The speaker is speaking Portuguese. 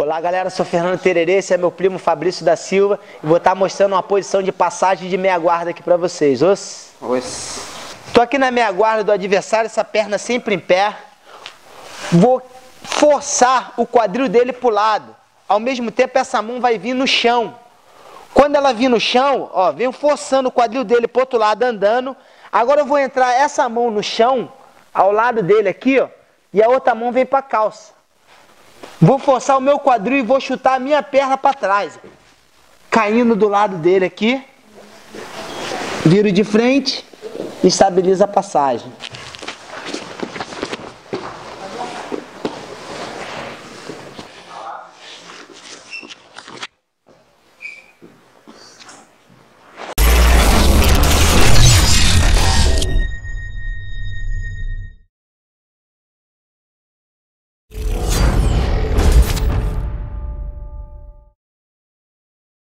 Olá galera, sou Fernando Tererê, esse é meu primo Fabrício da Silva e vou estar mostrando uma posição de passagem de meia guarda aqui para vocês. Os. Os. Tô aqui na meia guarda do adversário, essa perna sempre em pé. Vou forçar o quadril dele pro lado. Ao mesmo tempo essa mão vai vir no chão. Quando ela vir no chão, ó, venho forçando o quadril dele pro outro lado andando. Agora eu vou entrar essa mão no chão, ao lado dele aqui, ó, e a outra mão vem para calça. Vou forçar o meu quadril e vou chutar a minha perna para trás. Caindo do lado dele aqui. Viro de frente. Estabiliza a passagem.